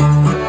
Bye.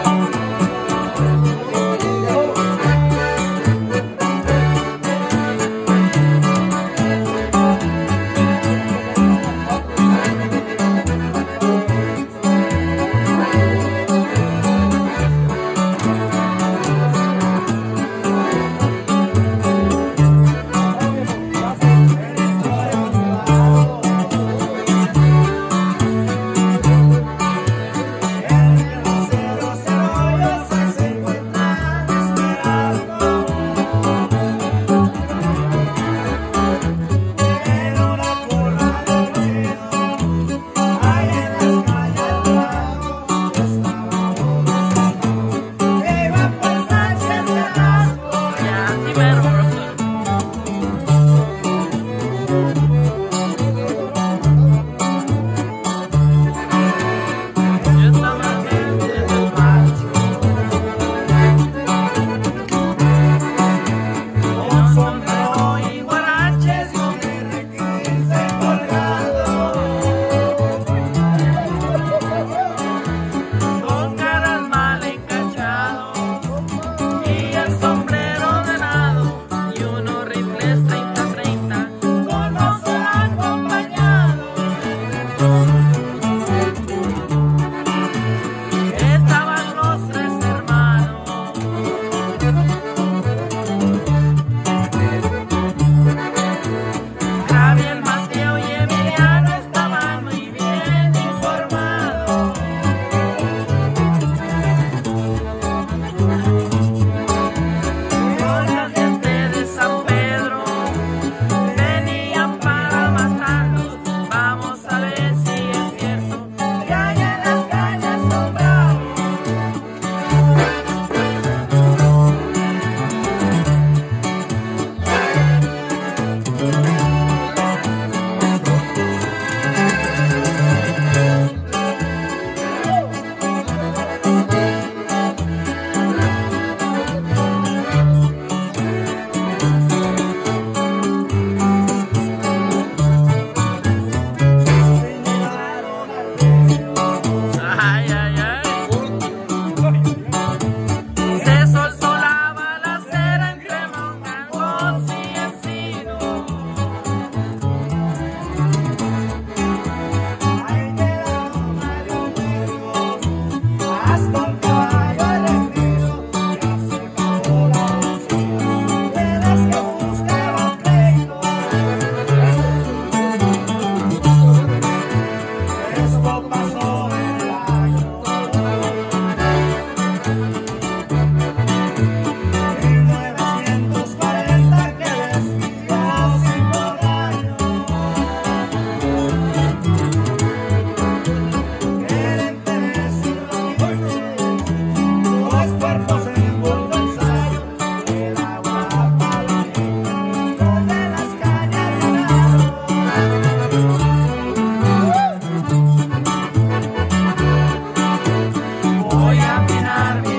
amar.